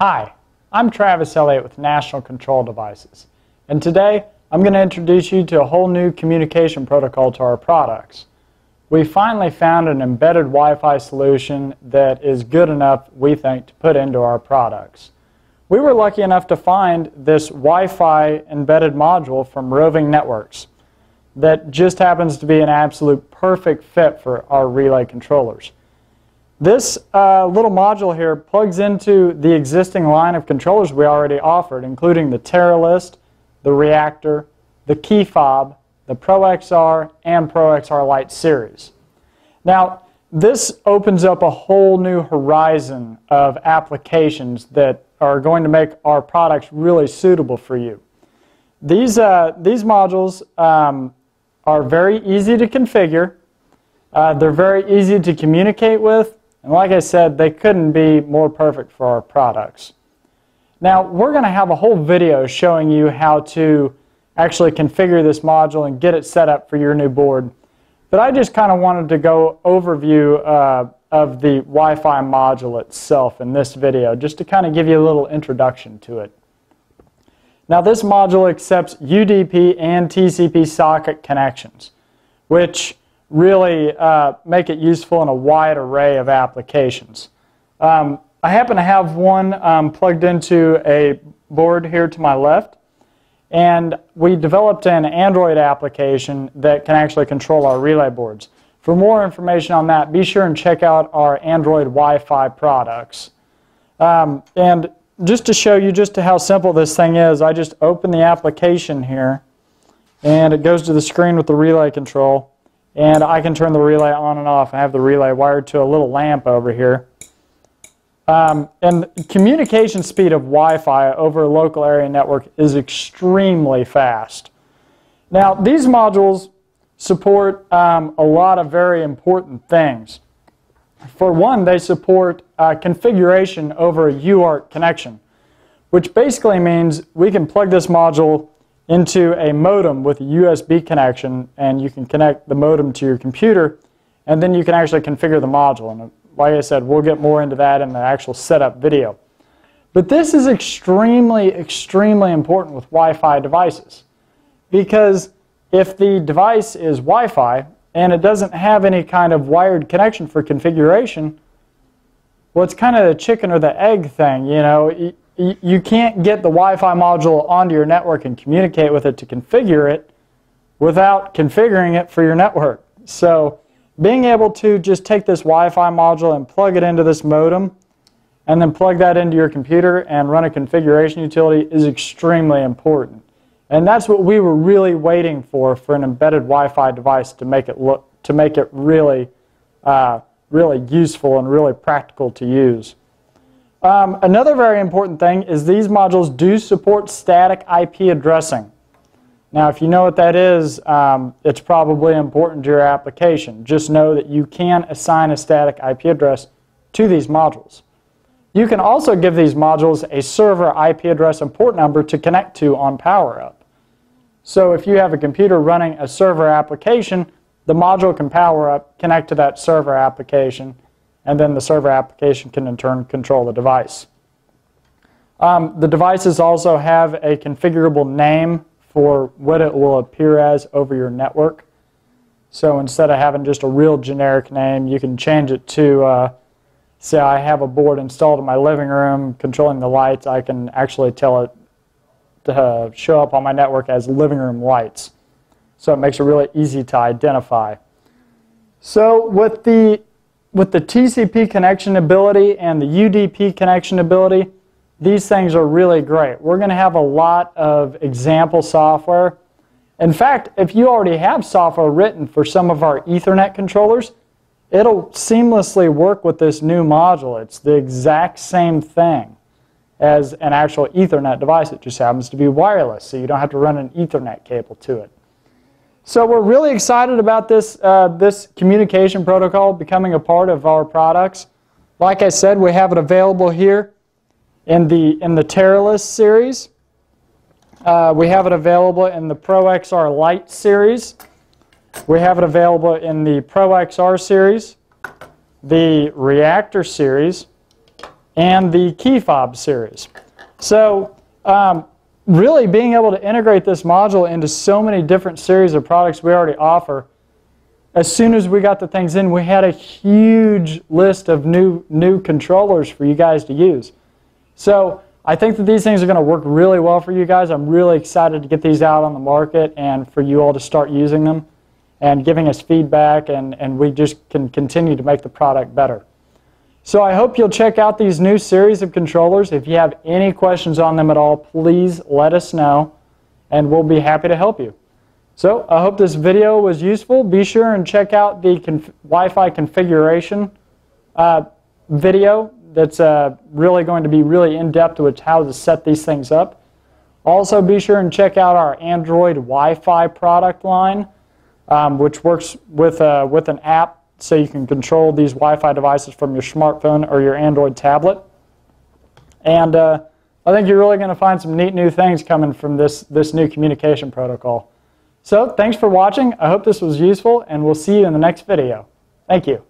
Hi, I'm Travis Elliott with National Control Devices, and today I'm going to introduce you to a whole new communication protocol to our products. We finally found an embedded Wi-Fi solution that is good enough, we think, to put into our products. We were lucky enough to find this Wi-Fi embedded module from Roving Networks that just happens to be an absolute perfect fit for our relay controllers. This uh, little module here plugs into the existing line of controllers we already offered, including the Taralist, the Reactor, the Key Fob, the ProXR, and ProXR Lite series. Now, this opens up a whole new horizon of applications that are going to make our products really suitable for you. These, uh, these modules um, are very easy to configure. Uh, they're very easy to communicate with and like I said, they couldn't be more perfect for our products. Now, we're going to have a whole video showing you how to actually configure this module and get it set up for your new board. But I just kind of wanted to go overview uh, of the Wi-Fi module itself in this video, just to kind of give you a little introduction to it. Now, this module accepts UDP and TCP socket connections, which really uh, make it useful in a wide array of applications. Um, I happen to have one um, plugged into a board here to my left, and we developed an Android application that can actually control our relay boards. For more information on that, be sure and check out our Android Wi-Fi products. Um, and just to show you just how simple this thing is, I just open the application here, and it goes to the screen with the relay control and I can turn the relay on and off. I have the relay wired to a little lamp over here. Um, and communication speed of Wi-Fi over a local area network is extremely fast. Now, these modules support um, a lot of very important things. For one, they support uh, configuration over a UART connection, which basically means we can plug this module into a modem with a USB connection, and you can connect the modem to your computer, and then you can actually configure the module. And like I said, we'll get more into that in the actual setup video. But this is extremely, extremely important with Wi-Fi devices because if the device is Wi-Fi and it doesn't have any kind of wired connection for configuration, well, it's kind of the chicken or the egg thing, you know you can't get the Wi-Fi module onto your network and communicate with it to configure it without configuring it for your network. So being able to just take this Wi-Fi module and plug it into this modem and then plug that into your computer and run a configuration utility is extremely important. And that's what we were really waiting for for an embedded Wi-Fi device to make it look to make it really uh, really useful and really practical to use. Um, another very important thing is these modules do support static IP addressing. Now, if you know what that is, um, it's probably important to your application. Just know that you can assign a static IP address to these modules. You can also give these modules a server IP address and port number to connect to on PowerUp. So if you have a computer running a server application, the module can power up, connect to that server application, and then the server application can in turn control the device. Um, the devices also have a configurable name for what it will appear as over your network. So instead of having just a real generic name, you can change it to, uh, say I have a board installed in my living room controlling the lights, I can actually tell it to show up on my network as living room lights. So it makes it really easy to identify. So with the with the TCP connection ability and the UDP connection ability, these things are really great. We're going to have a lot of example software. In fact, if you already have software written for some of our Ethernet controllers, it'll seamlessly work with this new module. It's the exact same thing as an actual Ethernet device. It just happens to be wireless, so you don't have to run an Ethernet cable to it. So we're really excited about this, uh, this communication protocol becoming a part of our products. Like I said, we have it available here in the, in the Taralist series. Uh, we have it available in the ProXR Lite series. We have it available in the ProXR series, the Reactor series, and the key fob series. So um, really being able to integrate this module into so many different series of products we already offer, as soon as we got the things in, we had a huge list of new, new controllers for you guys to use. So I think that these things are going to work really well for you guys. I'm really excited to get these out on the market and for you all to start using them and giving us feedback, and, and we just can continue to make the product better. So I hope you'll check out these new series of controllers. If you have any questions on them at all, please let us know, and we'll be happy to help you. So I hope this video was useful. Be sure and check out the conf Wi-Fi configuration uh, video that's uh, really going to be really in-depth with how to set these things up. Also, be sure and check out our Android Wi-Fi product line, um, which works with, uh, with an app so you can control these Wi-Fi devices from your smartphone or your Android tablet. And uh, I think you're really going to find some neat new things coming from this, this new communication protocol. So thanks for watching. I hope this was useful, and we'll see you in the next video. Thank you.